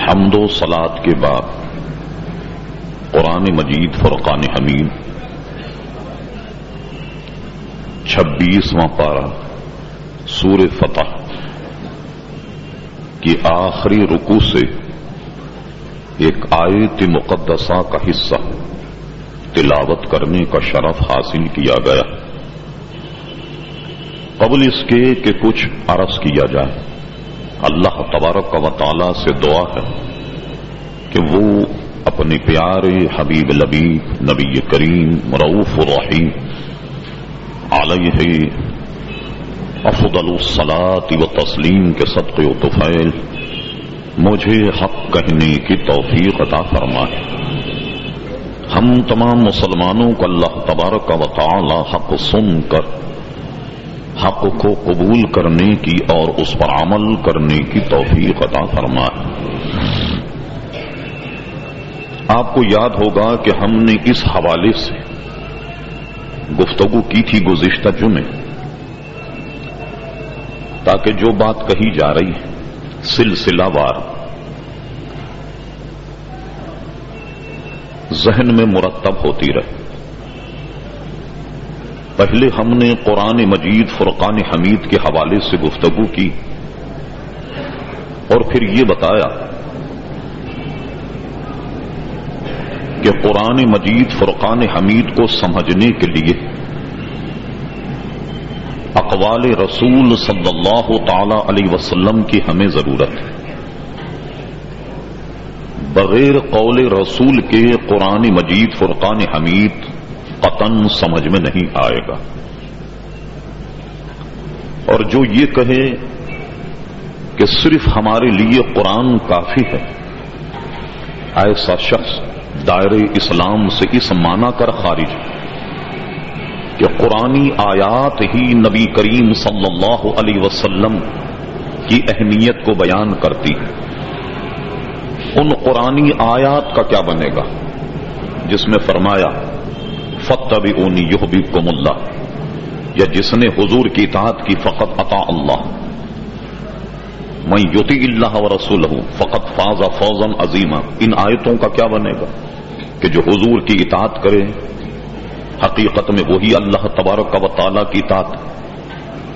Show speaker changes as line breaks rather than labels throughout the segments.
हमदो सलात के बाद कुरान मजीद फुरकान हमीद छब्बीसवां पारा सूर फतह की आखिरी रुकू से एक आयत मुकदसा का हिस्सा तिलावत करने का शरफ हासिल किया गया। कबल इसके कि कुछ अरस किया जाए। अल्लाह तबारक व ताला से दुआ है कि वो अपने प्यारे हबीब लबीब नबी करीम रऊफ रहीम आलह अफदलसलात व तस्लीम के सदक़ तुफैल मुझे हक कहने की तोफीक अता फरमाए। हम तमाम मुसलमानों को अल्लाह तबारक व ताला हक सुनकर हक को कबूल करने की और उस पर अमल करने की तौफीक अता फरमाए आपको याद होगा कि हमने इस हवाले से गुफ्तगु की थी गुजिश्ता जुमे। ताकि जो बात कही जा रही है सिलसिलावार जहन में मुरतब होती रहे। पहले हमने कुरान मजीद, फुरकान हमीद के हवाले से गुफ्तगु की और फिर ये बताया कि कुरान मजीद, फुरकान हमीद को समझने के लिए अकवाल रसूल सल्लल्लाहु ताला अलैहि वसल्लम की हमें ज़रूरत है। बगैर कौल रसूल के कुरान मजीद, फुरकान हमीद कतन समझ में नहीं आएगा। और जो ये कहे कि सिर्फ़ हमारे लिए कुरान काफ़ी है, ऐसा शख्स दायरे इस्लाम से इस माना कर खारिज कि कुरानी आयात ही नबी करीम सल्लल्लाहु अलैहि वसल्लम की अहमियत को बयान करती है। उन कुरानी आयात का क्या बनेगा? जिसमें फरमाया फतबी ऊनी युह भी कुमुल्ला या जिसने हुजूर की इतात की, फ़कत अता अल्लाह। मैं युति अल्लाह व रसूल हूँ फ़कत फाजा फौजन अजीमा। इन आयतों का क्या बनेगा? कि जो हुजूर की इतात करे, हकीकत में वही अल्लाह तबारक व ताला की इतात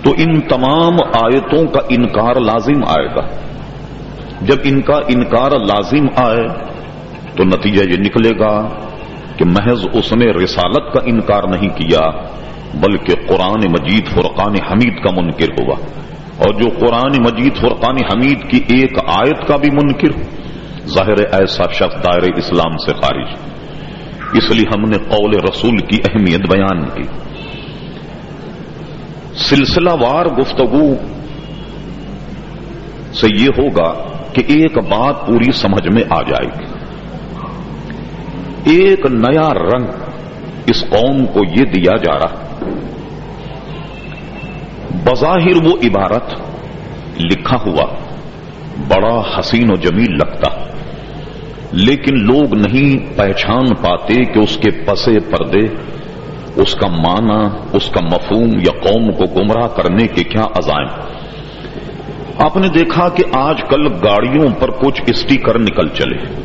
तो इन तमाम आयतों का इनकार लाजिम आएगा। जब इनका इनकार लाजिम आए तो नतीजा ये निकलेगा कि महज उसने रिसालत का इनकार नहीं किया, बल्कि कुरान मजीद फुरकान हमीद का मुनकर हुआ। और जो कुरान मजीद फुरकान हमीद की एक आयत का भी मुनकर ज़ाहिर ऐसा शख्स दायरे इस्लाम से खारिज। इसलिए हमने कौल रसूल की अहमियत बयान की। सिलसिलावार गुफ्तगु से ये होगा कि एक बात पूरी समझ में आ जाएगी। एक नया रंग इस कौम को ये दिया जा रहा। बजाहिर वो इबारत लिखा हुआ, बड़ा हसीन और जमील लगता। लेकिन लोग नहीं पहचान पाते कि उसके पसे पर्दे, उसका माना, उसका मफहूम या कौम को गुमराह करने के क्या अजायम आपने देखा कि आजकल गाड़ियों पर कुछ स्टीकर निकल चले।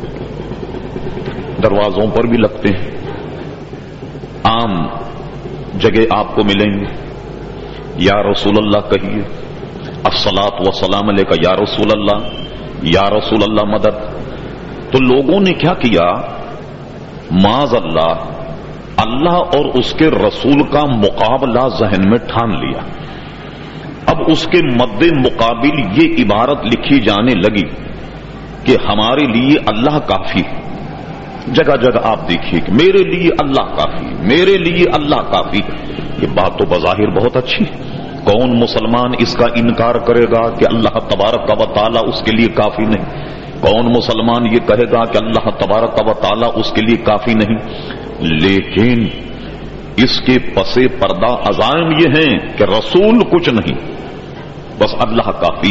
दरवाजों पर भी लगते हैं। आम जगह आपको मिलेंगे। या रसूल अल्लाह कहिए असलात व सलाम का या रसूल अल्लाह या रसूल अल्लाह मदद तो लोगों ने क्या किया? माज अल्लाह अल्लाह और उसके रसूल का मुकाबला जहन में ठान लिया। अब उसके मद्दे मुकाबिल ये इबारत लिखी जाने लगी कि हमारे लिए अल्लाह काफ़ी जगह जगह आप देखिए कि मेरे लिए अल्लाह काफ़ी, मेरे लिए अल्लाह काफ़ी। ये बात तो बजाहिर बहुत अच्छी है। कौन मुसलमान इसका इनकार करेगा कि अल्लाह तबारक का ताला उसके लिए काफ़ी नहीं? कौन मुसलमान ये कहेगा कि अल्लाह तबारक का ताला उसके लिए काफ़ी नहीं? लेकिन इसके पसे पर्दा अजायम ये हैं कि रसूल कुछ नहीं। बस अल्लाह काफ़ी।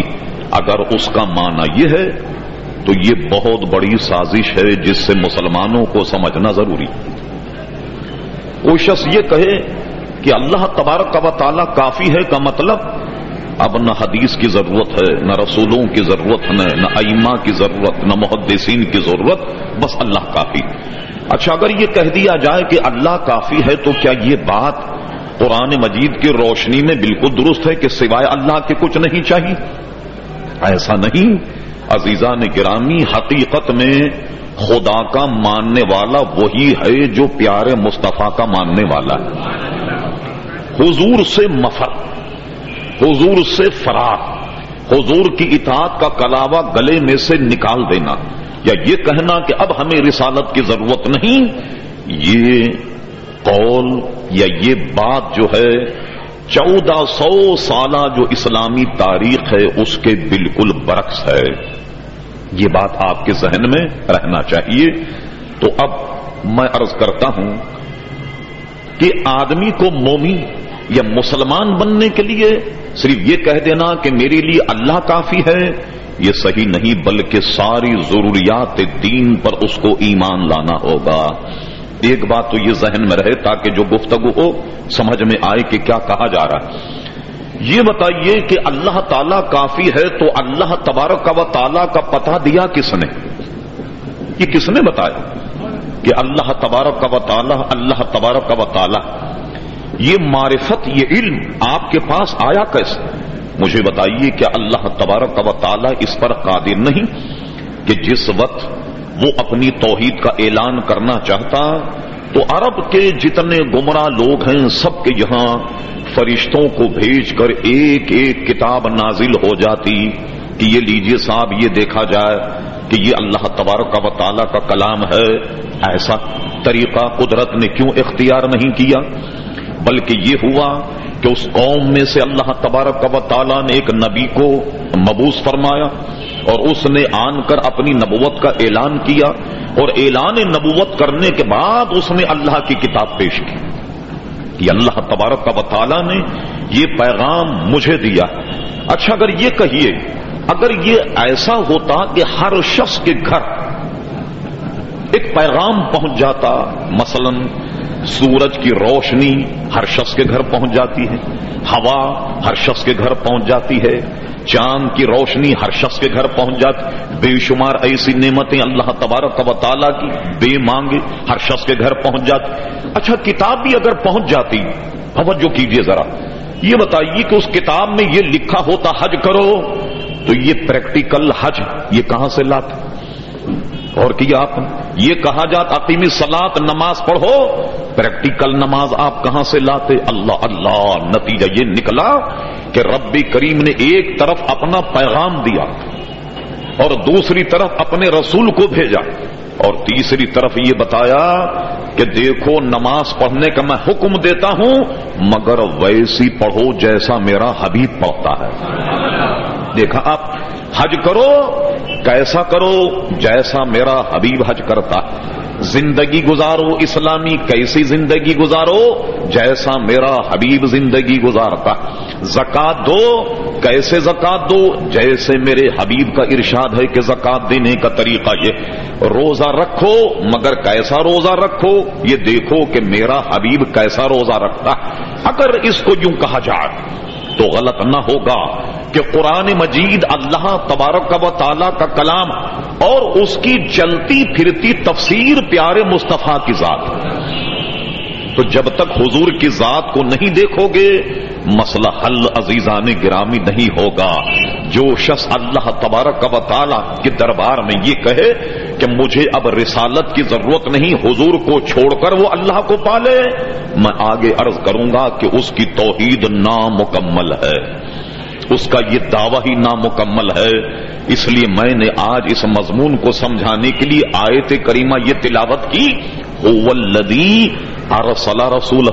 अगर उसका माना यह है तो ये बहुत बड़ी साजिश है जिससे मुसलमानों को समझना ज़रूरी। वो शख्स ये कहे कि अल्लाह तबारक का ताला काफ़ी है का मतलब अब न हदीस की ज़रूरत है, न रसूलों की ज़रूरत है, न अइमा की ज़रूरत, न मुहदसिन की ज़रूरत, बस अल्लाह काफ़ी। अच्छा अगर ये कह दिया जाए कि अल्लाह काफ़ी है तो क्या ये बात कुरान मजीद की रोशनी में बिल्कुल दुरुस्त है कि सिवाय अल्लाह के कुछ नहीं चाहिए? ऐसा नहीं। अजीजा ने गिरामी हकीकत में खुदा का मानने वाला वही है जो प्यारे मुस्तफ़ा का मानने वाला है। हुजूर से मफर हुजूर से फरार, हुजूर की इतात का कलावा गले में से निकाल देना। या ये कहना कि अब हमें रिसालत की ज़रूरत नहीं, ये कौल या ये बात जो है, चौदह सौ साल जो इस्लामी तारीख है, उसके बिल्कुल बरक्स है। ये बात आपके जहन में रहना चाहिए। तो अब मैं अर्ज़ करता हूँ कि आदमी को मोमी या मुसलमान बनने के लिए सिर्फ़ ये कह देना कि मेरे लिए अल्लाह काफ़ी है, ये सही नहीं, बल्कि सारी जरूरियात दीन पर उसको ईमान लाना होगा। एक बात तो ये जहन में रहे ताकि जो गुफ्तगु हो, समझ में आए कि क्या कहा जा रहा है। ये बताइए कि अल्लाह ताला काफ़ी है तो अल्लाह तबारक व ताला का पता दिया किसने? ये किसने बताया? कि अल्लाह तबारक व ताला, अल्लाह तबारक व ताला। ये मारिफत, ये इल्म आपके पास आया कैसे? मुझे बताइए कि अल्लाह तबारक व ताला इस पर कादिर नहीं कि जिस वक्त वो अपनी तोहीद का ऐलान करना चाहता तो अरब के जितने गुमराह लोग हैं, सबके यहाँ फरिश्तों को भेजकर एक एक किताब नाजिल हो जाती कि ये लीजिए साहब, ये देखा जाए कि ये अल्लाह तबारक व ताला का कलाम है। ऐसा तरीका कुदरत ने क्यों इख्तियार नहीं किया? बल्कि ये हुआ कि उस कौम में से अल्लाह तबारक व ताला ने एक नबी को मबूस फरमाया और उसने आनकर अपनी नबूवत का ऐलान किया और ऐलान नबूवत करने के बाद उसने अल्लाह की किताब पेश की कि अल्लाह तबारक व ताला ने ये पैगाम मुझे दिया। अच्छा अगर ये कहिए, अगर ये ऐसा होता कि हर शख्स के घर एक पैगाम पहुँच जाता, मसलन सूरज की रोशनी हर शख्स के घर पहुँच जाती है। हवा हर शख्स के घर पहुँच जाती है। चाँद की रोशनी हर शख्स के घर पहुँच जाती बेशुमार ऐसी नेमतें अल्लाह तबारक व ताला की बेमांगे हर शख्स के घर पहुँच जाती अच्छा किताब भी अगर पहुँच जाती जो कीजिए जरा। ये बताइए कि उस किताब में ये लिखा होता हज करो तो ये प्रैक्टिकल हज ये कहाँ से लाते? और किया आप ये कहा जाता, अकीमी सलात, नमाज़ पढ़ो। प्रैक्टिकल नमाज़ आप कहाँ से लाते? अल्लाह अल्लाह, नतीजा ये निकला कि रब्बी करीम ने एक तरफ़ अपना पैगाम दिया और दूसरी तरफ़ अपने रसूल को भेजा और तीसरी तरफ़ ये बताया कि देखो, नमाज़ पढ़ने का मैं हुक्म देता हूँ, मगर वैसी पढ़ो जैसा मेरा हबीब पढ़ता है। देखा आप, हज करो कैसा करो, जैसा मेरा हबीब हज करता। ज़िंदगी गुजारो, इस्लामी कैसी ज़िंदगी गुजारो, जैसा मेरा हबीब ज़िंदगी गुजारता। जक़ात दो, कैसे जक़ात दो? जैसे मेरे हबीब का इरशाद है कि जक़ात देने का तरीका ये। रोजा रखो, मगर कैसा रोजा रखो? ये देखो कि मेरा हबीब कैसा रोजा रखता। अगर इसको यूँ कहा जाए तो गलत न होगा कि कुरान मजीद अल्लाह तबारक व ताला का कलाम और उसकी चलती फिरती तफसीर प्यारे मुस्तफ़ा की जात तो जब तक हुजूर की जात को नहीं देखोगे, मसला हल अजीजान गिरामी नहीं होगा। जो शख्स अल्लाह तबारक व के दरबार में ये कहे कि मुझे अब रिसालत की ज़रूरत नहीं, हुजूर को छोड़कर वो अल्लाह को पाले, मैं आगे अर्ज़ करूँगा कि उसकी तोहीद नामुकम्मल है। उसका ये दावा ही नामुकम्मल है। इसलिए मैंने आज इस मजमून को समझाने के लिए आयत करीमा ये तिलावत की ओवल्लदी अरसला रसूल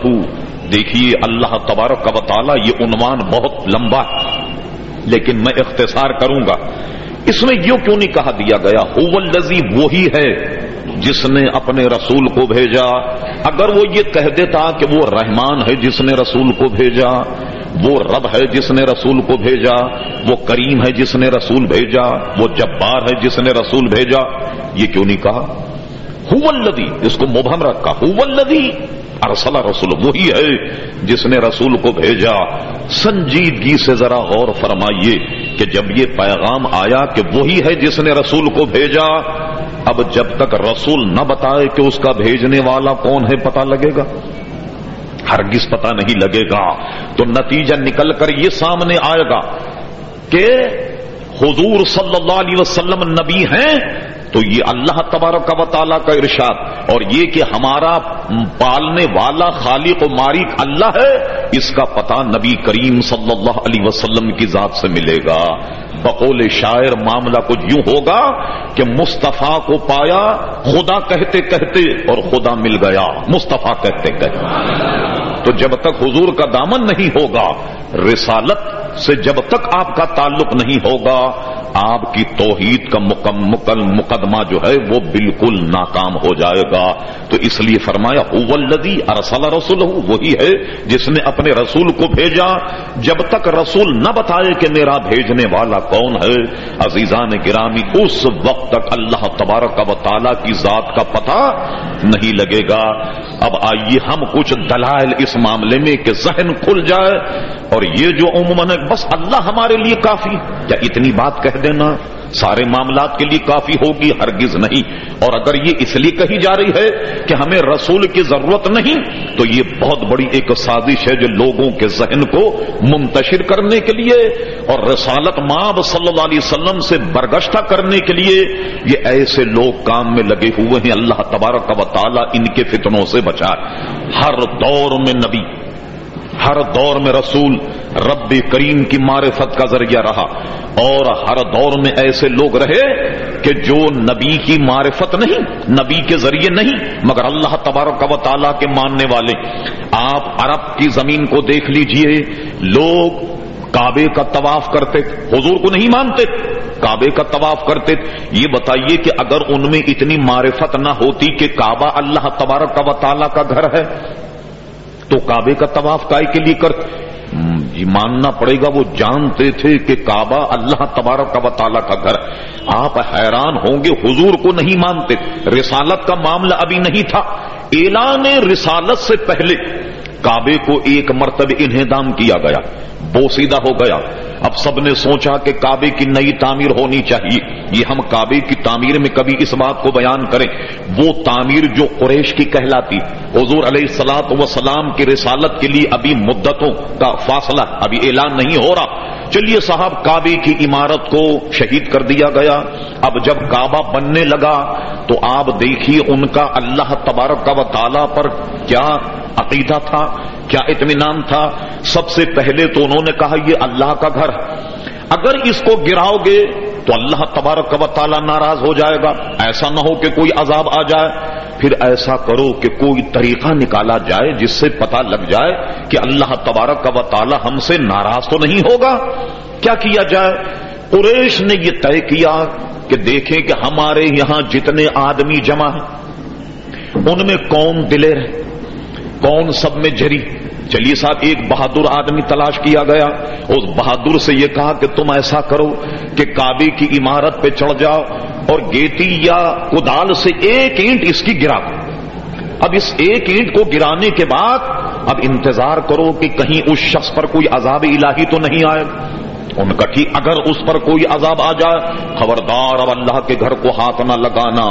देखिए, अल्लाह तबारक का बताला ये उन्वान बहुत लंबा है। लेकिन मैं इख्तिसार करूँगा। इसमें यो क्यों नहीं कहा दिया गया? हुवल्लजी वो ही है जिसने अपने रसूल को भेजा। अगर वो ये कह देता कि वो रहमान है जिसने रसूल को भेजा, वो रब है जिसने रसूल को भेजा, वो करीम है जिसने रसूल भेजा, वो जब्बार है जिसने रसूल भेजा, ये क्यों नहीं कहा? हुवल्लदी, इसको मुबहम रखा, हुवल्लदी। अरसला रसूल वही है जिसने रसूल को भेजा। संजीदगी से जरा गौर फरमाइए कि जब ये पैगाम आया कि वही है जिसने रसूल को भेजा, अब जब तक रसूल न बताए कि उसका भेजने वाला कौन है, पता लगेगा? हरगिज पता नहीं लगेगा। तो नतीजा निकल कर ये सामने आएगा कि हुजूर सल्लल्लाहु वसल्लम नबी हैं तो ये अल्लाह तबारक वाली का इरशाद। और ये कि हमारा पालने वाला खालिक मारिक अल्लाह है, इसका पता नबी करीम सल्लल्लाहु अलैहि वसल्लम की जात से मिलेगा। बकौल शायर मामला कुछ यूँ होगा कि मुस्तफ़ा को पाया, खुदा कहते कहते और खुदा मिल गया। मुस्तफ़ा कहते कहते। तो जब तक हुजूर का दामन नहीं होगा, रिसालत से जब तक आपका ताल्लुक नहीं होगा, आपकी तोहीद का मुकम्मल मुकदमा जो है, वो बिल्कुल नाकाम हो जाएगा। तो इसलिए फरमाया उवल्लदी अरसल रसूल वही है जिसने अपने रसूल को भेजा। जब तक रसूल न बताए कि मेरा भेजने वाला कौन है, अजीजान गिरामी, उस वक्त तक अल्लाह तबारक व ताला की जात का पता नहीं लगेगा। अब आइए हम कुछ दलाल इस मामले में कि जहन खुल जाए और ये जो उमूमन बस अल्लाह हमारे लिए काफ़ी क्या इतनी बात कह देना, सारे मामला के लिए काफ़ी होगी, हरगिज नहीं। और अगर ये इसलिए कही जा रही है कि हमें रसूल की ज़रूरत नहीं तो ये बहुत बड़ी एक साजिश है जो लोगों के जहन को मुंतशिर करने के लिए और रसालत माब वसल्लम से बरगश्ता करने के लिए ये ऐसे लोग काम में लगे हुए हैं। अल्लाह तबारक व ताला इनके फितनों से बचाए। हर दौर में नबी हर दौर में रसूल रब करीम की मारिफत का ज़रिया रहा। और हर दौर में ऐसे लोग रहे कि जो नबी की मारिफत नहीं, नबी के ज़रिए नहीं, मगर अल्लाह तबारक व ताला के मानने वाले। आप अरब की ज़मीन को देख लीजिए, लोग काबे का तवाफ करते, हुजूर को नहीं मानते। काबे का तवाफ करते, ये बताइए कि अगर उनमें इतनी मारिफत ना होती कि काबा अल्लाह तबारक व ताला का घर है तो काबे का तवाफ काय के लिए कर ये मानना पड़ेगा, वो जानते थे कि काबा अल्लाह तबारक का वाला का घर। आप हैरान होंगे, हुजूर को नहीं मानते। रिसालत का मामला अभी नहीं था। एलान रिसालत से पहले काबे को एक मरतब इन्हें दाम किया गया। बोसीदा हो गया। अब सबने सोचा कि काबे की नई तामीर होनी चाहिए। ये हम काबे की तामीर में कभी इस बात को बयान करें। वो तामीर जो कुरेश की कहलाती। हजूर सलात व सलाम की रिसालत के लिए अभी मुद्दतों का फासला अभी ऐलान नहीं हो रहा। चलिए साहब, काबे की इमारत को शहीद कर दिया गया। अब जब काबा बनने लगा तो आप देखिए उनका अल्लाह तबारक का ताला पर क्या अकीदा था। क्या इतमान था? सबसे पहले तो उन्होंने कहा यह अल्लाह का घर अगर इसको गिराओगे तो अल्लाह तबारक का ताला नाराज़ हो जाएगा। ऐसा ना हो कि कोई अजाब आ जाए। फिर ऐसा करो कि कोई तरीका निकाला जाए, जिससे पता लग जाए कि अल्लाह तबारक का ताला हमसे नाराज़ तो नहीं होगा। क्या किया जाए? कुरेश ने यह तय किया कि देखें कि हमारे यहाँ जितने आदमी जमा हैं, उनमें कौन दिलेर है कौन सब में जरी चलिए साहब, एक बहादुर आदमी तलाश किया गया। उस बहादुर से यह कहा कि तुम ऐसा करो कि काबे की इमारत पे चढ़ जाओ और गेती या कुदाल से एक ईंट इसकी गिरा अब इस एक ईंट को गिराने के बाद अब इंतज़ार करो कि कहीं उस शख्स पर कोई अजाब इलाही तो नहीं आएगा। उनका कि अगर उस पर कोई अजाब आ जाए, खबरदार अब अल्लाह के घर को हाथ ना लगाना,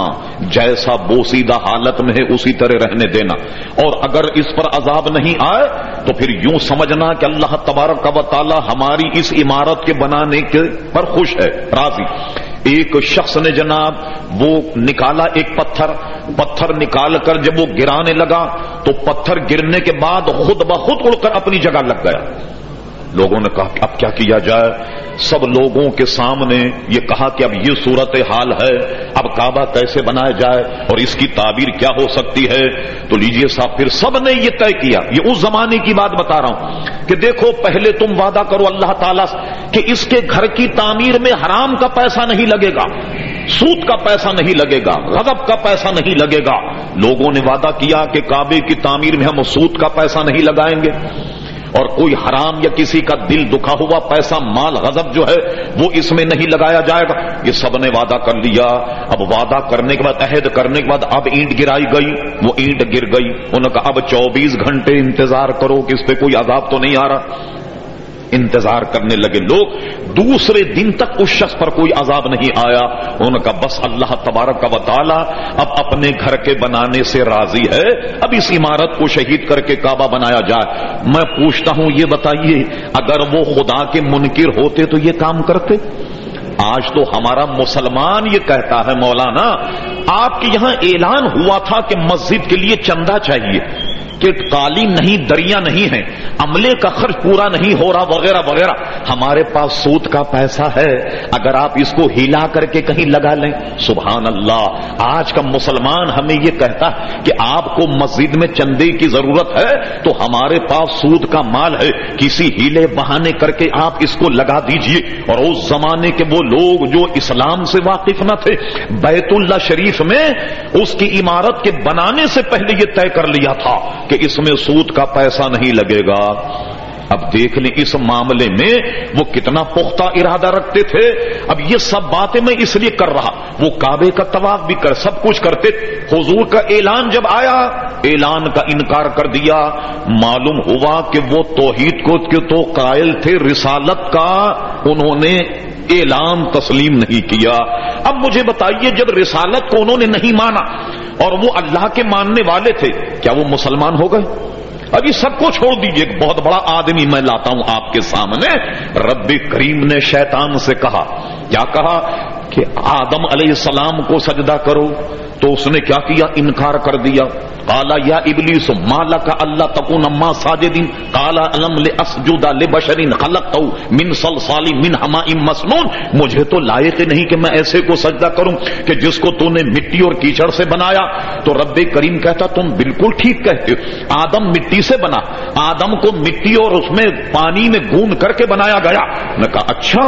जैसा बोसीदा हालत में है उसी तरह रहने देना। और अगर इस पर अजाब नहीं आए तो फिर यूँ समझना कि अल्लाह तबारक का ताला हमारी इस इमारत के बनाने के पर खुश है। राज़ी। एक शख्स ने जनाब, वो निकाला एक पत्थर। पत्थर निकाल कर जब वो गिराने लगा तो पत्थर गिरने के बाद खुद ब खुद उड़कर अपनी जगह लग गया। लोगों ने कहा अब क्या किया जाए? सब लोगों के सामने ये कहा कि अब ये सूरत हाल है, अब काबा कैसे बनाया जाए और इसकी ताबीर क्या हो सकती है? तो लीजिए साहब, फिर सबने ये तय किया। ये उस जमाने की बात बता रहा हूँ कि देखो, पहले तुम वादा करो अल्लाह ताला कि इसके घर की तामीर में हराम का पैसा नहीं लगेगा सूद का पैसा नहीं लगेगा, गजब का पैसा नहीं लगेगा। लोगों ने वादा किया कि काबे की तामीर में हम सूद का पैसा नहीं लगाएँगे। और कोई हराम या किसी का दिल दुखा हुआ पैसा, माल, गजब जो है, वो इसमें नहीं लगाया जाएगा। ये सबने वादा कर लिया। अब वादा करने के बाद, अहद करने के बाद, अब ईंट गिराई गई, वो ईंट गिर गई। उनका अब 24 घंटे इंतज़ार करो कि इस पर कोई आजाब तो नहीं आ रहा। इंतज़ार करने लगे लोग। दूसरे दिन तक उस शख्स पर कोई अजाब नहीं आया। उनका बस अल्लाह तबारक का बताला अब अपने घर के बनाने से राज़ी है। अब इस इमारत को शहीद करके काबा बनाया जाए। मैं पूछता हूँ, ये बताइए, अगर वो खुदा के मुनकिर होते तो ये काम करते? आज तो हमारा मुसलमान ये कहता है, मौलाना, आपके यहाँ ऐलान हुआ था कि मस्जिद के लिए चंदा चाहिए। कि कालीन नहीं, दरिया नहीं है, अमले का खर्च पूरा नहीं हो रहा, वगैरह वगैरह। हमारे पास सूद का पैसा है, अगर आप इसको हिला करके कहीं लगा लें सुबहान अल्लाह आज का मुसलमान हमें यह कहता है कि आपको मस्जिद में चंदे की ज़रूरत है तो हमारे पास सूद का माल है, किसी हीले बहाने करके आप इसको लगा दीजिए। और उस जमाने के वो लोग जो इस्लाम से वाकिफ न थे, बैतुल्ला शरीफ में उसकी इमारत के बनाने से पहले यह तय कर लिया था कि इसमें सूद का पैसा नहीं लगेगा। अब देख लें, इस मामले में वो कितना पुख्ता इरादा रखते थे। अब ये सब बातें मैं इसलिए कर रहा, वो काबे का तवाफ भी कर, सब कुछ करते। हुजूर का ऐलान जब आया, ऐलान का इनकार कर दिया। मालूम हुआ कि वो तोहीद को तो कायल थे, रिसालत का, उन्होंने ऐलान तस्लीम नहीं किया। अब मुझे बताइए, जब रिसालत को उन्होंने नहीं माना और वो अल्लाह के मानने वाले थे, क्या वो मुसलमान हो गए? अभी सबको छोड़ दीजिए, एक बहुत बड़ा आदमी मैं लाता हूँ आपके सामने। रब्बी करीम ने शैतान से कहा, क्या कहा कि आदम सलाम को सजदा करो तो उसने क्या किया? इनकार कर दिया। काला, या इबलीस माला का अल्लाह तकुन अम्मा साजिदिन। काला, अलम ले असजुदा ले बशरिन खलक मिन सल साली मिन हमा इम मसनून। मुझे तो लायक नहीं कि मैं ऐसे को सजदा करूँ कि जिसको तूने मिट्टी और कीचड़ से बनाया। तो रब्बे करीम कहता, तुम बिल्कुल ठीक कहते हो। आदम मिट्टी से बना। आदम को मिट्टी और उसमें पानी में गूंद करके बनाया गया। मैं कहा अच्छा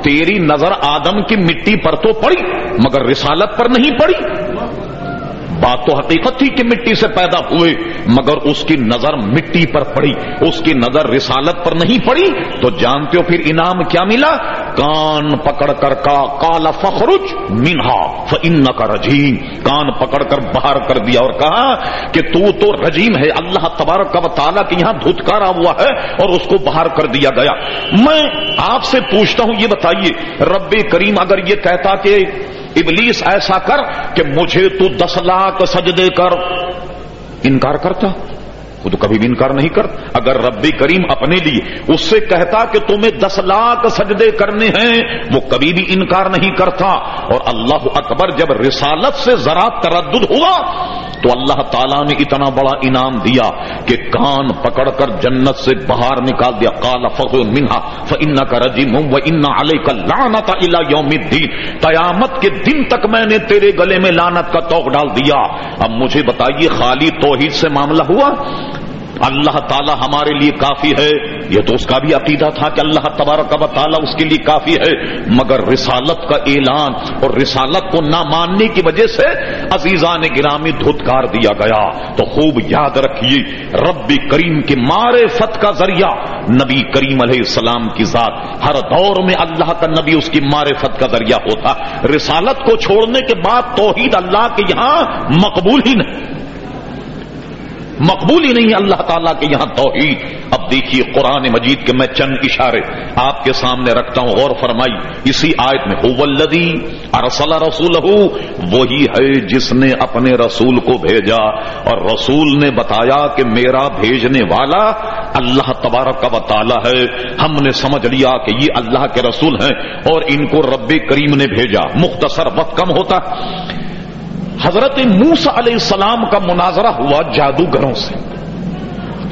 तेरी नज़र आदम की मिट्टी पर तो पड़ी, मगर रिसालत पर नहीं पड़ी। बात तो हकीकत थी कि मिट्टी से पैदा हुए, मगर उसकी नज़र मिट्टी पर पड़ी, उसकी नज़र रिसालत पर नहीं पड़ी। तो जानते हो फिर इनाम क्या मिला? कान पकड़ कर का, काला फखरुज मिनहा फ इन का रजीम। कान पकड़ कर बाहर कर दिया और कहा कि तू तो रजीम है, अल्लाह तबारक का ताला के यहाँ धुतकारा हुआ है और उसको बाहर कर दिया गया। मैं आपसे पूछता हूँ, ये बताइए, रब्बे करीम अगर ये कहता कि इबलीस ऐसा कर कि मुझे तू दस लाख सजदे कर। इनकार करता? वो तो कभी भी इनकार नहीं कर अगर रब्बी करीम अपने लिए उससे कहता कि तुम्हें दस लाख सजदे करने हैं, वो कभी भी इनकार नहीं करता। और अल्लाह अकबर, जब रिसालत से जरा तरद हुआ तो अल्लाह ताला ने इतना बड़ा इनाम दिया कि कान पकड़कर जन्नत से बाहर निकाल दिया। काला फखर मिन्हा, फ इन्ना का रजीम व इन्ना अले का लानत इला यौमिद्दीन। कयामत के दिन तक मैंने तेरे गले में लानत का तोक डाल दिया। अब मुझे बताइए, खाली तोहिद से मामला हुआ? अल्लाह ताला हमारे लिए काफ़ी है। ये तो उसका भी अकीदा था कि अल्लाह तबारक ताला उसके लिए काफ़ी है। मगर रिसालत का ऐलान और रिसालत को ना मानने की वजह से अजीजा ने गिरामी धुतकार दिया गया। तो खूब याद रखिए, रब्बी करीम के मारे फत का ज़रिया नबी करीम सलाम की जात। हर दौर में अल्लाह का नबी उसकी मारे फत का ज़रिया होता। रिसालत को छोड़ने के बाद तोहीद अल्लाह के यहाँ मकबूल ही नहीं। मकबूल ही नहीं अल्लाह ताला के यहाँ तोहीद। अब देखिए कुरान मजीद के मैं चंद इशारे आपके सामने रखता हूँ, गौर फरमाई इसी आयत में हुवल्लदी अरसला रसूल वही है जिसने अपने रसूल को भेजा। और रसूल ने बताया कि मेरा भेजने वाला अल्लाह तबारक का बताला है। हमने समझ लिया कि ये अल्लाह के रसूल हैं और इनको रब्बे करीम ने भेजा। मुख्तसर वक्त कम होता। हज़रत मूसा सलाम का मुनाजरा हुआ जादूगरों से।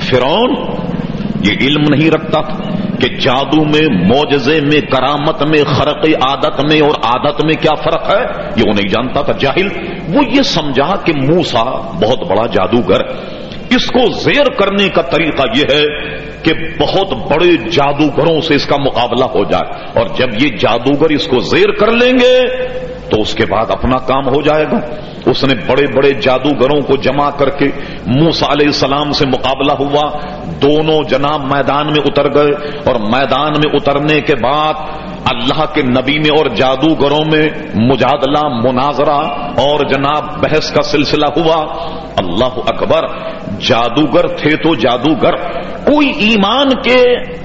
फिरौन ये इल्म नहीं रखता था कि जादू में मोजे में, करामत में, खरक आदत में और आदत में क्या फ़र्क है, ये वो नहीं जानता था, जाहिल। वो ये समझा कि मूसा बहुत बड़ा जादूगर। इसको जेर करने का तरीका यह है कि बहुत बड़े जादूगरों से इसका मुकाबला हो जाए। और जब ये जादूगर इसको जेर कर लेंगे तो उसके बाद अपना काम हो जाएगा। उसने बड़े बड़े जादूगरों को जमा करके मूसा सलाम से मुकाबला हुआ। दोनों जनाब मैदान में उतर गए और मैदान में उतरने के बाद अल्लाह के नबी में और जादूगरों में मुजादला, मुनाजरा और जनाब बहस का सिलसिला हुआ। अल्लाह अकबर, जादूगर थे तो जादूगर। कोई ईमान के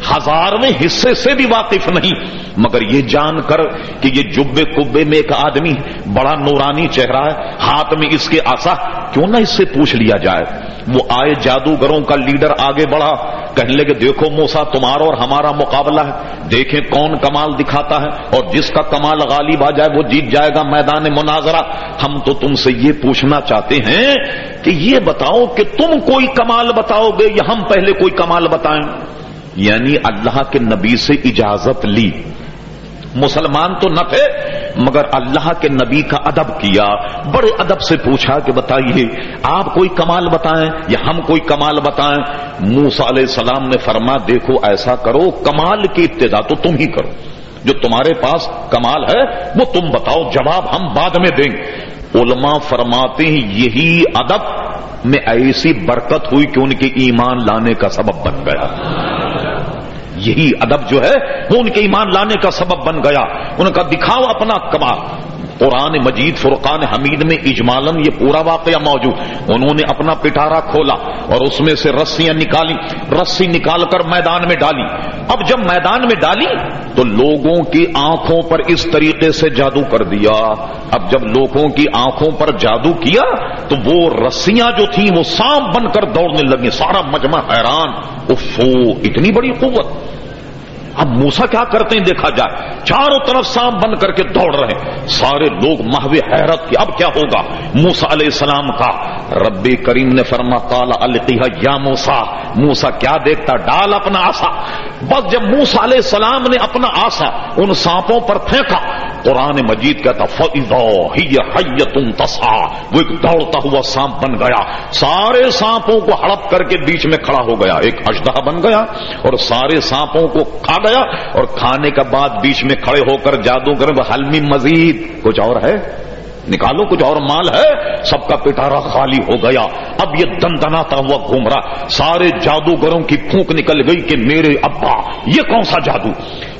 हजारवें हिस्से से भी वाकिफ नहीं। मगर ये जानकर कि ये जुब्बे कुब्बे में एक आदमी बड़ा नूरानी चेहरा है, हाथ में इसके आशा क्यों ना इससे पूछ लिया जाए? वो आए जादूगरों का लीडर आगे बढ़ा कहने लगे, देखो मूसा, तुम्हारा और हमारा मुकाबला है। देखें कौन कमाल दिखाता है, और जिसका कमाल गालिब आ जाए, वो जीत जाएगा मैदान मुनाजरा। हम तो तुमसे ये पूछना चाहते हैं कि ये बताओ कि तुम कोई कमाल बताओगे, या हम पहले कोई कमाल बताएँ? यानी अल्लाह के नबी से इजाज़त ली। मुसलमान तो न थे मगर अल्लाह के नबी का अदब किया। बड़े अदब से पूछा कि बताइए, आप कोई कमाल बताएँ या हम कोई कमाल बताएँ? मूसा सलाम ने फरमा देखो, ऐसा करो, कमाल की इब्तदा तो तुम ही करो। जो तुम्हारे पास कमाल है, वो तुम बताओ, जवाब हम बाद में देंगे। उलमा फरमाते हैं, यही अदब में ऐसी बरकत हुई कि उनके ईमान लाने का सबब बन गया। यही अदब जो है, वो उनके ईमान लाने का सबब बन गया। उनका दिखावा अपना कमाल। कुरान मजीद फुरकान हमीद में इजमालन, ये पूरा वाकया मौजूद। उन्होंने अपना पिटारा खोला और उसमें से रस्सियाँ निकाली। रस्सी निकालकर मैदान में डाली। अब जब मैदान में डाली तो लोगों की आँखों पर इस तरीके से जादू कर दिया। अब जब लोगों की आँखों पर जादू किया तो वो रस्सियाँ जो थी, वो सांप बनकर दौड़ने लगी। सारा मजमा हैरान। उफो इतनी बड़ी कुत अब मूसा क्या करते हैं देखा जाए। चारों तरफ़ सांप बन करके दौड़ रहे सारे लोग महवे हैरत के अब क्या होगा? मूसा सलाम का रब्बी करीम ने फरमा ताला या मूसा। मूसा क्या देखता? डाल अपना आशा बस जब मूसा सलाम ने अपना आशा उन सांपों पर फेंका, कुरान मजीद कहता फैजा तुम तसा। वो एक दौड़ता हुआ सांप बन गया। सारे सांपों को हड़प करके बीच में खड़ा हो गया। एक अजदा बन गया और सारे सांपों को खा गया और खाने का बाद बीच में खड़े होकर जादू कर हलमी मजीद। कुछ और है? निकालो कुछ और माल है, सबका पिटारा खाली हो गया। अब ये दंदनाता हुआ घूम रहा। सारे जादूगरों की फूक निकल गई कि मेरे अब्बा, ये कौन सा जादू?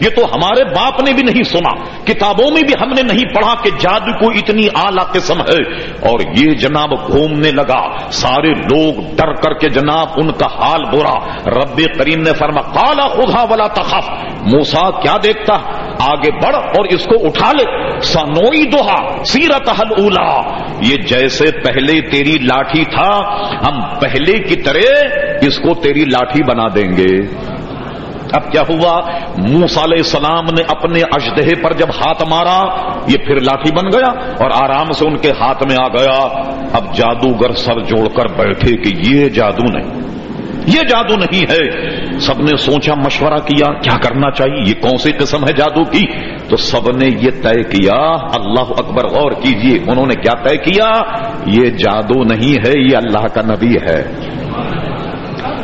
ये तो हमारे बाप ने भी नहीं सुना। किताबों में भी हमने नहीं पढ़ा कि जादू को इतनी आला किस्म है। और ये जनाब घूमने लगा। सारे लोग डर करके जनाब उनका हाल बुरा। रब्बे करीम ने फरमा काला खुदा वाला तखफ। मूसा, क्या देखता? आगे बढ़ और इसको उठा ले। सनोई दोहा, सीरत हल उला। ये जैसे पहले तेरी लाठी था, हम पहले की तरह इसको तेरी लाठी बना देंगे। अब क्या हुआ? मूसा सलाम ने अपने अजदहे पर जब हाथ मारा, ये फिर लाठी बन गया और आराम से उनके हाथ में आ गया। अब जादूगर सर जोड़कर बैठे कि ये जादू नहीं, ये जादू नहीं है। सबने सोचा, मशवरा किया, क्या करना चाहिए? ये कौन सी किस्म है जादू की? तो सबने ये तय किया, अल्लाह अकबर, गौर कीजिए, उन्होंने क्या तय किया? ये जादू नहीं है, ये अल्लाह का नबी है।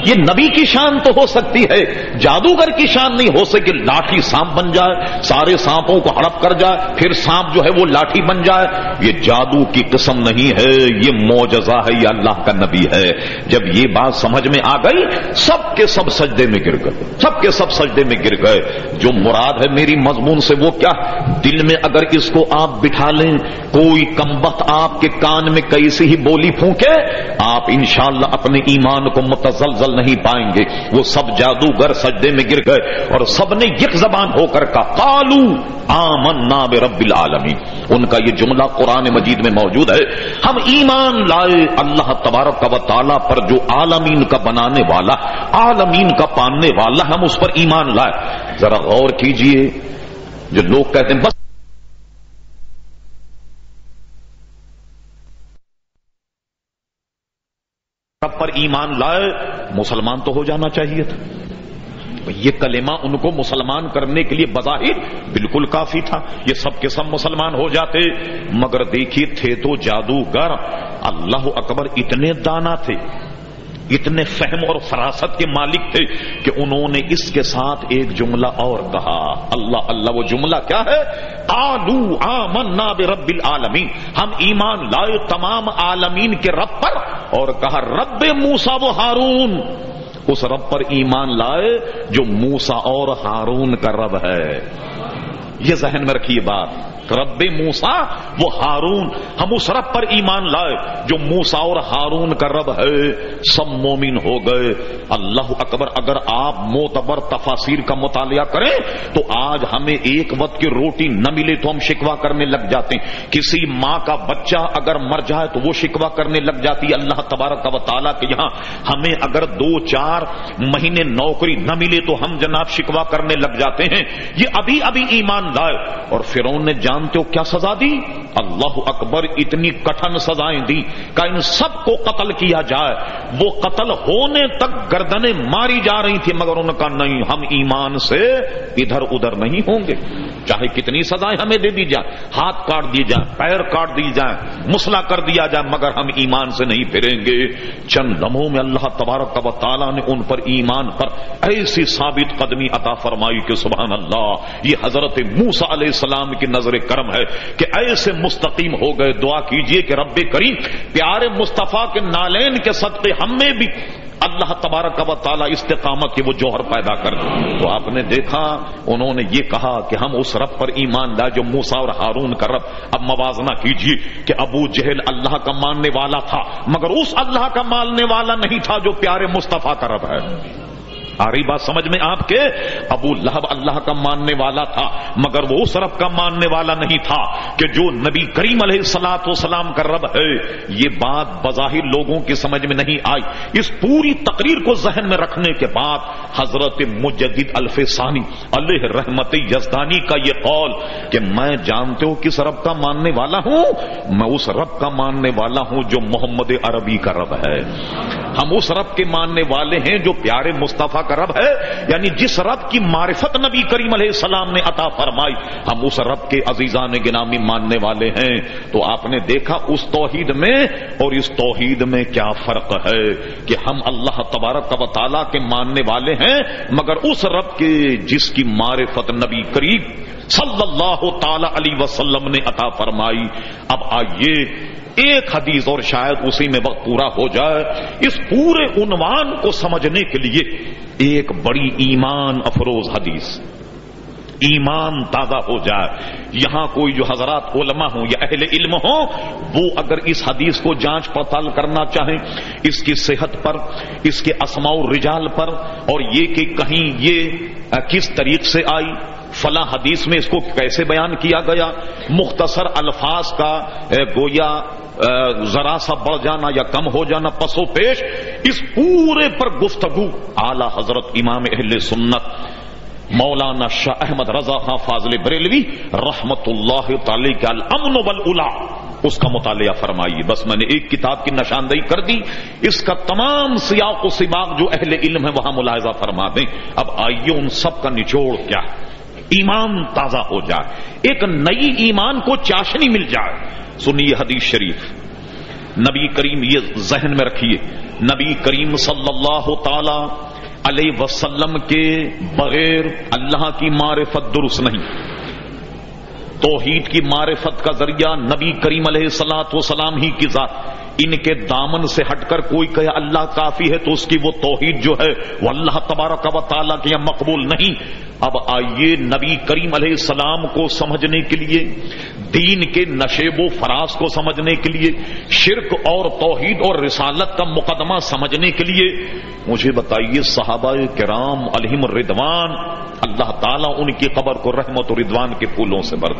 ये नबी की शान तो हो सकती है। जादूगर की शान नहीं हो सके। लाठी सांप बन जाए, सारे सांपों को हड़प कर जाए, फिर सांप जो है वो लाठी बन जाए। ये जादू की किस्म नहीं है, ये मोजा है, ये अल्लाह का नबी है। जब ये बात समझ में आ गई, सबके सब सजदे में गिर गए। सबके सब सजदे में गिर गए। जो मुराद है मेरी मजमून से वो क्या? दिल में अगर इसको आप बिठा लें, कोई कम्बत आपके कान में कैसी ही बोली फूके, आप इंशाला अपने ईमान को मुतजल नहीं पाएँगे। वो सब जादूगर सजदे में गिर गए और सबने यक जबान होकर का कालू आमन नाब रबिल आलमी उनका ये जुमला कुरान मजीद में मौजूद है। हम ईमान लाए अल्लाह तबारक का ताला पर जो आलमीन का बनाने वाला, आलमीन का पानने वाला, हम उस पर ईमान लाए। जरा गौर कीजिए, जो लोग कहते हैं बस रब पर ईमान लाए, मुसलमान तो हो जाना चाहिए था। ये कलेमा उनको मुसलमान करने के लिए बजाहिर बिल्कुल काफ़ी था। ये सब के सब मुसलमान हो जाते, मगर देखिए, थे तो जादूगर। अल्लाह अकबर इतने दाना थे इतने फहम और फरासत के मालिक थे कि उन्होंने इसके साथ एक जुमला और कहा, अल्लाह अल्लाह, वो जुमला क्या है? आलू आमन्ना रबिल आलमीन। हम ईमान लाए तमाम आलमीन के रब पर और कहा रब मूसा वो हारून। उस रब पर ईमान लाए जो मूसा और हारून का रब है। ये जहन में रखिए बात। रब मूसा वो हारून, हम उस रब पर ईमान लाए, जो मूसा और हारून का रब है, सब मोमिन हो गए। अल्लाह अकबर, अगर आप मोतबर तफासिर का मुतालिया करें तो आज हमें एक वक्त की रोटी न मिले तो हम शिकवा करने लग जाते किसी माँ का बच्चा अगर मर जाए तो वो शिकवा करने लग जाती है। अल्लाह तबारक वाली के यहाँ हमें अगर दो चार महीने नौकरी न मिले तो हम जनाब शिकवा करने लग जाते हैं। ये अभी अभी ईमान लाए। और फिर ने जान जानते हो क्या सजा दी? अल्लाह अकबर, इतनी कठिन सजाएँ दी का इन सबको कत्ल किया जाए। वो कत्ल होने तक गर्दनें मारी जा रही थी, मगर उनका नहीं, हम ईमान से इधर उधर नहीं होंगे। चाहे कितनी सजाएँ हमें दे दी जाए, हाथ काट दिए जाए, पैर काट दी जाए, मुसला कर दिया जाए, मगर हम ईमान से नहीं फिरेंगे। चंद लम्हों में अल्लाह तबारक ताला ने उन पर ईमान पर ऐसी साबित कदमी अता फरमाई कि सुबह अल्लाह ये हज़रत मूसा सलाम की नज़र करम है कि ऐसे मुस्तकीम हो गए, दुआ कीजिए कि रब करीम प्यारे मुस्तफ़ा के नालैन के सदके हमें भी अल्लाह तबारक व ताला इस्तेकामत के वो जौहर पैदा कर तो आपने देखा, उन्होंने ये कहा कि हम उस रब पर ईमान लाए जो मूसा और हारून का रब। अब मवाजना कीजिए कि अबू जहल अल्लाह का मानने वाला था, मगर उस अल्लाह का मानने वाला नहीं था जो प्यारे मुस्तफ़ा का रब है। रही बात समझ में आपके? अबू लहब अल्लाह का मानने वाला था, मगर वो उस रब का मानने वाला नहीं था कि जो नबी करीम सलात सलाम का रब है, ये बात बजाहिर लोगों की समझ में नहीं आई। इस पूरी तकरीर को जहन में रखने के बाद हज़रत मुजद अल्फानी अल्लाह रहमत यजदानी का ये कौल कि मैं जानते हो किस रब का मानने वाला हूँ? मैं उस रब का मानने वाला हूँ जो मोहम्मद अरबी का रब है। हम उस रब के मानने वाले हैं जो प्यारे मुस्तफ़ा का रब है, यानी जिस रब की मारिफत नबी करीम सलाम ने अता फरमाई, हम उस रब के अजीजान गिनामी मानने वाले हैं। तो आपने देखा उस तोहीद में, और इस तोहीद में क्या फ़र्क है कि हम अल्लाह तबारक ताला के मानने वाले हैं, मगर उस रब के जिसकी मारिफत नबी करीब सल्लल्लाहु ताला अलैहि वसल्लम ने अता फरमाई। अब आइए एक हदीस और शायद उसी में वक्त पूरा हो जाए, इस पूरे उन्वान को समझने के लिए एक बड़ी ईमान अफरोज हदीस। ईमान ताज़ा हो जाए। यहाँ कोई जो हजरात ओलमा हो या अहले इल्म हो, वो अगर इस हदीस को जाँच पड़ताल करना चाहें, इसकी सेहत पर, इसके असमाउ रिजाल पर, और ये कि कहीं ये किस तरीक से आई फला हदीस में इसको कैसे बयान किया गया? मुख्तसर अल्फाज का गोया जरा सा बढ़ जाना या कम हो जाना पसो पेश। इस पूरे पर गुफ्तगु आला हज़रत इमाम अहल सुन्नत, मौलाना शाह अहमद रजा खां फाजल बरेलवी रहमत अमन वल उला। उसका मुतालिया फरमाइए। बस मैंने एक किताब की निशानदही कर दी। इसका तमाम सियाक सिबाक जो अहले इल्म है, वहाँ मुलायजा फरमा दें। अब आइए उन सब का निचोड़ क्या ईमान ताज़ा हो जाए, एक नई ईमान को चाशनी मिल जाए। सुनिए हदीस शरीफ। नबी करीम ये जहन में रखिए। नबी करीम सल्लल्लाहु ताला अलैहि वसल्लम के बगैर अल्लाह की मारिफत दुरुस्त नहीं। तोहीद की मारिफत का ज़रिया नबी करीम सलात सलाम ही की जात। इनके दामन से हटकर कोई कहे, अल्लाह काफ़ी है तो उसकी वो तोहीद जो है, वो अल्लाह तबारक व के मकबूल नहीं। अब आइए नबी करीम सलाम को समझने के लिए, दीन के नशेबो फराज को समझने के लिए, शिरक और तोहीद और रिसालत का मुकदमा समझने के लिए। मुझे बताइए साहबा कराम अलहिम रिदवान, अल्लाह ताला उनकी कबर को रहमत रिदवान के फूलों से भर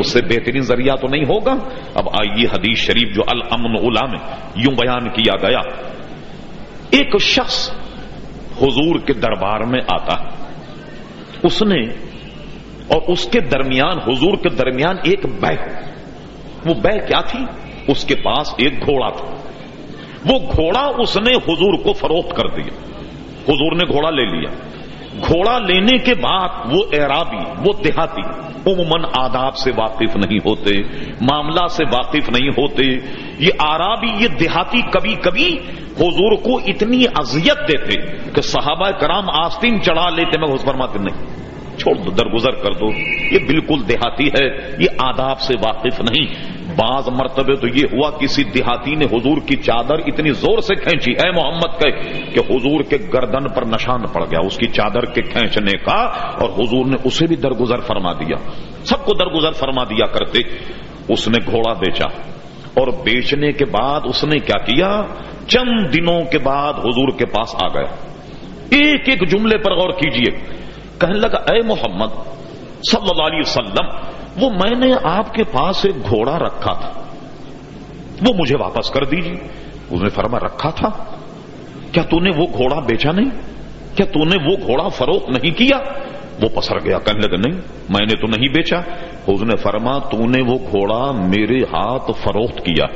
उससे बेहतरीन ज़रिया तो नहीं होगा? अब आइए हदीस शरीफ जो अल अमन उला में, यूँ बयान किया गया। एक शख्स हुजूर के दरबार में आता। उसने और उसके दरमियान, हुजूर के दरमियान एक बै वो बै क्या थी? उसके पास एक घोड़ा था। वो घोड़ा उसने हुजूर को फरोख्त कर दिया। हुजूर ने घोड़ा ले लिया। घोड़ा लेने के बाद वो एराबी, वो देहाती उमन आदाब से वाकिफ नहीं होते, मामला से वाकिफ नहीं होते। ये आराबी, ये देहाती कभी कभी हुजूर को इतनी अजियत देते कि साहबा कराम आस्तीन चढ़ा लेते। मैं उस फरमाते, नहीं, छोड़ दो, दरगुजर कर दो। ये बिल्कुल देहाती है, ये आदाब से वाकिफ नहीं। बाज मरतबे तो ये हुआ किसी देहाती ने हुजूर की चादर इतनी ज़ोर से खींची है मोहम्मद कह, कि हुजूर के गर्दन पर निशान पड़ गया उसकी चादर के खींचने का और हुजूर ने उसे भी दरगुजर फरमा दिया। सबको दरगुजर फरमा दिया करते। उसने घोड़ा बेचा और बेचने के बाद उसने क्या किया? चंद दिनों के बाद हुजूर के पास आ गया। एक एक जुमले पर गौर कीजिए। कहने लगा अय मोहम्मद, सल्लल्लाहु अलैहि वसल्लम वो मैंने आपके पास एक घोड़ा रखा था। वो मुझे वापस कर दीजिए। उसने फरमा, रखा था? क्या तूने वो घोड़ा बेचा नहीं? क्या तूने वो घोड़ा फरोख नहीं किया? वो पसर गया कहने लगा नहीं, मैंने तो नहीं बेचा। उसने फरमा, तूने वो घोड़ा मेरे हाथ फरोख्त किया।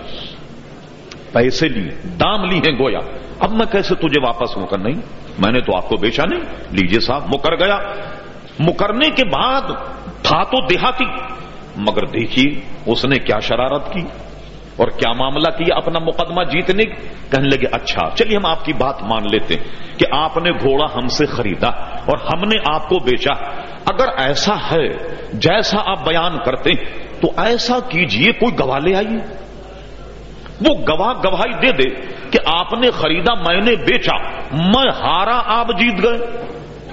पैसे लिए, दाम ली है गोया। अब मैं कैसे तुझे वापस मुकर, नहीं? मैंने तो आपको बेचा नहीं। लीजिए साहब, मुकर गया। मुकरने के बाद था तो देहाती, मगर देखिए उसने क्या शरारत की और क्या मामला किया अपना मुकदमा जीतने कहने लगे अच्छा चलिए हम आपकी बात मान लेते हैं कि आपने घोड़ा हमसे खरीदा और हमने आपको बेचा। अगर ऐसा है, जैसा आप बयान करते तो ऐसा कीजिए, कोई गवाह ले आइए। वो गवाह गवाही दे दे कि आपने खरीदा, मैंने बेचा, मैं हारा, आप जीत गए।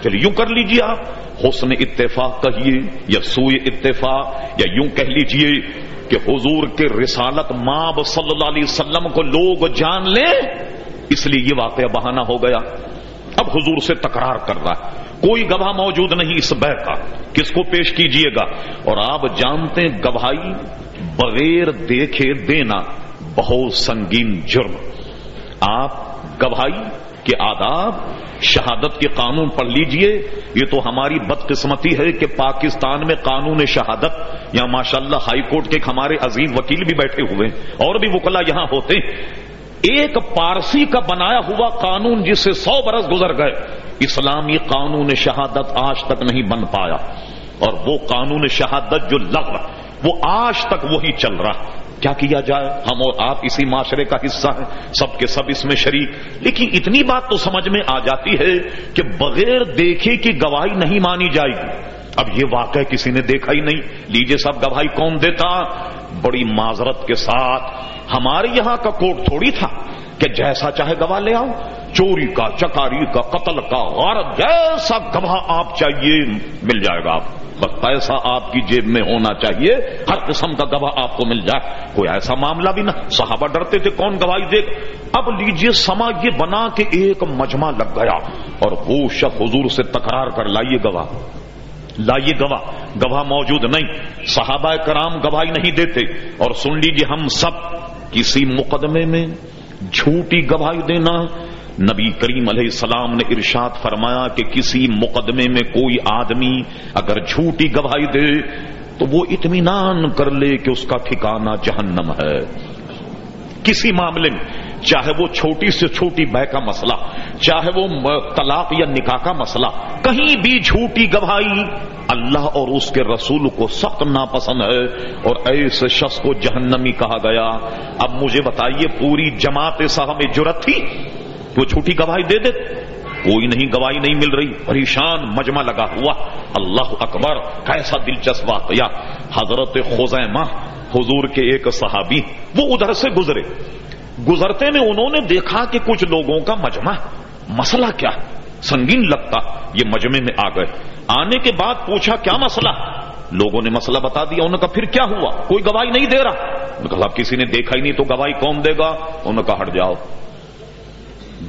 चलिए यूँ कर लीजिए आप, हुसन इत्तेफाक कहिए, या सूय इत्तेफाक, या यूँ कह लीजिए कि हुजूर के रिसालत माब सल्लल्लाहु अलैहि वसल्लम को लोग जान ले, इसलिए ये वाकया बहाना हो गया। अब हुजूर से तकरार कर रहा है। कोई गवाह मौजूद नहीं इस बै का। किसको पेश कीजिएगा? और आप जानते हैं, गवाही बगैर देखे देना बहुत संगीन जुर्म। आप गवाही के आदाब, शहादत के कानून पढ़ लीजिए। ये तो हमारी बदकिस्मती है कि पाकिस्तान में कानून शहादत, या माशाल्लाह हाई कोर्ट के हमारे अज़ीज़ वकील भी बैठे हुए हैं, और भी वकला यहाँ होते एक पारसी का बनाया हुआ कानून जिससे सौ बरस गुजर गए, इस्लामी कानून शहादत आज तक नहीं बन पाया। और वो कानून शहादत जो लग वो आज तक वही चल रहा। क्या किया जाए? हम और आप इसी माशरे का हिस्सा है। सबके सब इसमें शरीक। लेकिन इतनी बात तो समझ में आ जाती है कि बगैर देखे की गवाही नहीं मानी जाएगी। अब ये वाकई किसी ने देखा ही नहीं। लीजिए सब गवाही कौन देता? बड़ी माजरत के साथ। हमारे यहाँ का कोर्ट थोड़ी था। कि जैसा चाहे गवाह ले आओ। चोरी का, चकारी का, कत्ल का, और जैसा गवाह आप चाहिए, मिल जाएगा आप बस पैसा आपकी जेब में होना चाहिए, हर किस्म का गवाह आपको मिल जाए। कोई ऐसा मामला भी ना। साहबा डरते थे, कौन गवाही दे अब लीजिए समा ये बना के एक मजमा लग गया। और वो शख हजूर से तकरार कर, लाइए गवाह। लाइए गवाह। गवाह मौजूद नहीं। साहबा कराम गवाही नहीं देते। और सुन लीजिए, हम सब किसी मुकदमे में झूठी गवाही देना। नबी करीम सलाम ने इरशाद फरमाया कि किसी मुकदमे में कोई आदमी अगर झूठी गवाही दे तो वो इतमान कर ले कि उसका ठिकाना जहन्नम है। किसी मामले में चाहे वो छोटी से छोटी बह का मसला, चाहे वो तलाक या निकाह का मसला, कहीं भी झूठी गवाही, अल्लाह और उसके रसूल को सख्त नापसंद है। और ऐसे शख्स को जहन्नमी कहा गया, अब मुझे बताइए पूरी जमात साहब में जुरत थी? वो झूठी गवाही दे दे। कोई नहीं, गवाही नहीं मिल रही। परेशान मजमा लगा हुआ। अल्लाह अकबर, कैसा दिलचस्प वाकया। हज़रत खुजैमा, हुजूर के एक सहाबी, वो उधर से गुजरे। गुजरते में उन्होंने देखा कि कुछ लोगों का मजमा, मसला क्या? संगीन लगता, ये मजमे में आ गए। आने के बाद पूछा, क्या मसला? लोगों ने मसला बता दिया। उन्होंने कहा, फिर क्या हुआ? कोई गवाही नहीं दे रहा? कहा किसी ने देखा ही नहीं तो गवाही कौन देगा? उन्होंने कहा, हट जाओ।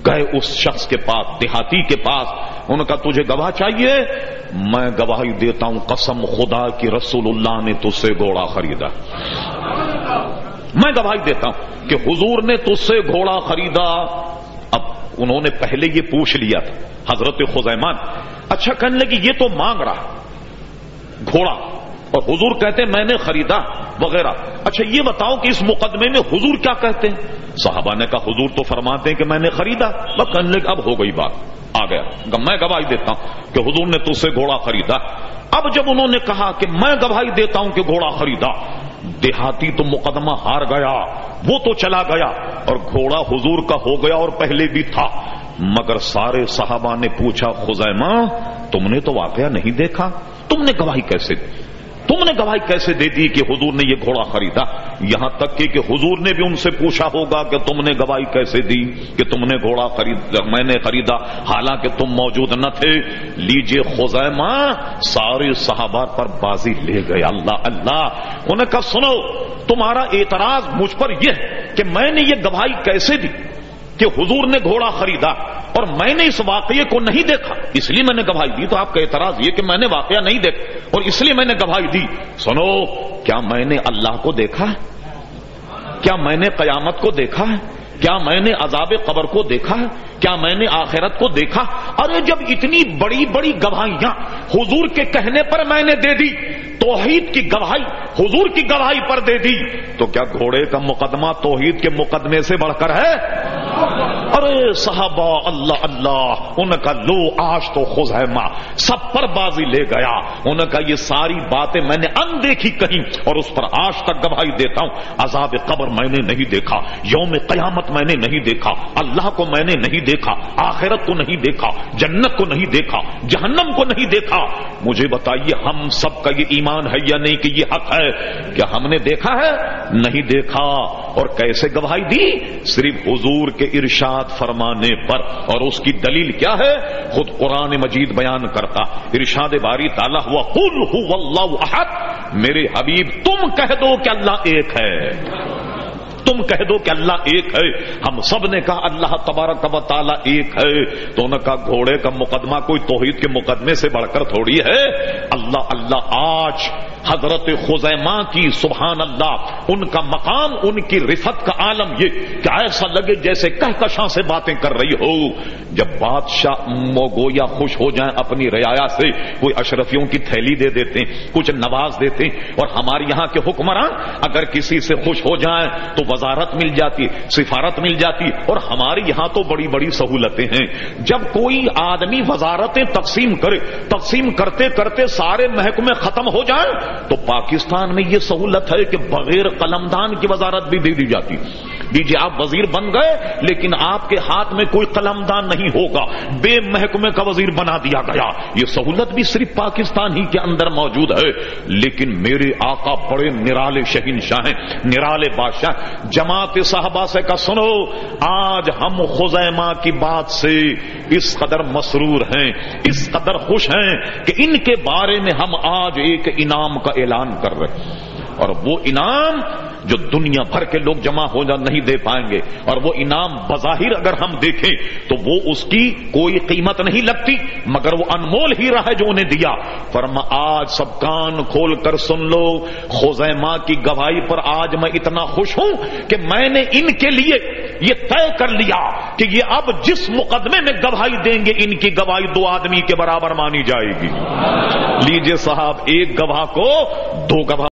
गए उस शख्स के पास, देहाती के पास। उनका तुझे गवाह चाहिए? मैं गवाही देता हूँ, कसम खुदा की रसूलुल्लाह ने तुझसे घोड़ा खरीदा। मैं गवाही देता हूँ कि हुजूर ने तुझसे घोड़ा खरीदा। अब उन्होंने पहले ये पूछ लिया था, हज़रत खुजैमान। अच्छा कहने लगी, ये तो मांग रहा घोड़ा। और हुजूर कहते मैंने खरीदा, वगैरह। अच्छा ये बताओ कि इस मुकदमे में हुजूर क्या कहते हैं? साहबा ने कहा, हुजूर तो फरमाते हैं कि मैंने खरीदा। बस कहने लगे, अब हो गई बात, आ गया। मैं गवाही देता हूँ कि हुजूर ने तुझसे घोड़ा खरीदा। अब जब उन्होंने कहा कि मैं गवाही देता हूँ कि घोड़ा खरीदा देहाती तो मुकदमा हार गया, वो तो चला गया और घोड़ा हुजूर का हो गया और पहले भी था। मगर सारे साहबा ने पूछा, खुजैमा, तुमने तो वाकया नहीं देखा? तुमने गवाही कैसे दी? तुमने गवाही कैसे दे दी कि हुजूर ने ये घोड़ा खरीदा? यहाँ तक कि, कि हुजूर ने भी उनसे पूछा होगा कि तुमने गवाही कैसे दी कि तुमने घोड़ा खरीद मैंने खरीदा? हालाँकि तुम मौजूद न थे। लीजिए खुजैमा सारे साहबा पर बाजी ले गए। अल्लाह अल्लाह। उन्हें कहा सुनो तुम्हारा एतराज़ मुझ पर यह कि मैंने ये गवाही कैसे दी? कि हुजूर ने घोड़ा खरीदा और मैंने इस वाकये को नहीं देखा। इसलिए मैंने गवाही दी। तो आपका एतराज़ ये कि मैंने वाकया नहीं देखा और इसलिए मैंने गवाही दी। सुनो, क्या मैंने अल्लाह को देखा? है क्या मैंने कयामत को देखा? है क्या मैंने अजाब कबर को देखा? है क्या मैंने आखिरत को देखा? अरे जब इतनी बड़ी बड़ी गवाहियाँ हुजूर के कहने पर मैंने दे दी, तोहीद की गवाही हुजूर की गवाही पर दे दी तो क्या घोड़े का मुकदमा तोहीद के मुकदमे से बढ़कर है? अरे साहबा, अल्लाह अल्लाह, उनका लो आज तो खुजैमा सब पर बाजी ले गया। उनका ये सारी बातें मैंने अनदेखी कही और उस पर आज तक गवाही देता हूँ। अजाब कबर मैंने नहीं देखा, यौम कयामत मैंने नहीं देखा, अल्लाह को मैंने नहीं देखा, आखिरत को नहीं देखा, जन्नत को नहीं देखा, जहन्नम को नहीं देखा। मुझे बताइए, हम सबका ये ईमान है या नहीं कि ये हक है? क्या हमने देखा है? नहीं देखा। और कैसे गवाही दी? सिर्फ़ हुजूर के इरशाद फरमाने पर, और उसकी दलील क्या है? खुद कुरान मजीद बयान करता, इरशाद बारी ताला हुआ, कुल हु अहद, मेरे हबीब, तुम कह दो कि अल्लाह एक है। तुम कह दो कि अल्लाह एक है। हम सबने कहा, अल्लाह तबारक व एक है। तो उनका घोड़े का मुकदमा कोई तोहिद के मुकदमे से बढ़कर थोड़ी है। अल्लाह अल्लाह, आज हज़रत खुजैमा की सुबहान अल्लाह उनका मकाम, उनकी रिफत का आलम ये क्या ऐसा लगे जैसे कहकशा से बातें कर रही हो। जब बादशाह मोगोया खुश हो जाए अपनी रियाया से, कोई अशरफियों की थैली दे देते, कुछ नवाज़ देते, और हमारे यहाँ के हुक्मरान अगर किसी से खुश हो जाए तो वजारत मिल जाती, सिफारत मिल जाती, और हमारे यहाँ तो बड़ी बड़ी सहूलतें हैं। जब कोई आदमी वजारतें तकसीम करे, तकसीम करते करते सारे महकमे खत्म हो जाए तो पाकिस्तान में यह सहूलत है कि बगैर कलमदान की वजारत भी दे दी जाती। दीजिए आप वज़ीर बन गए, लेकिन आपके हाथ में कोई कलमदान नहीं होगा। बेमहकमे का वज़ीर बना दिया गया। ये सहूलत भी सिर्फ़ पाकिस्तान ही के अंदर मौजूद है। लेकिन मेरे आका बड़े निराले शहिनशाह हैं, निराले बादशाह। जमात साहबा से का सुनो, आज हम खुजैमा की बात से इस कदर मसरूर हैं, इस कदर खुश हैं कि इनके बारे में हम आज एक इनाम का ऐलान कर रहे हैं। और वो इनाम जो दुनिया भर के लोग जमा हो जा नहीं दे पाएँगे। और वो इनाम बजाहिर अगर हम देखें तो वो उसकी कोई कीमत नहीं लगती, मगर वो अनमोल ही रहा है जो उन्हें दिया। फरमा, आज सब कान खोल कर सुन लो, खोजैमा की गवाही पर आज मैं इतना खुश हूँ कि मैंने इनके लिए ये तय कर लिया कि ये अब जिस मुकदमे में गवाही देंगे, इनकी गवाही दो आदमी के बराबर मानी जाएगी। लीजिए साहब, एक गवाह को दो गवाह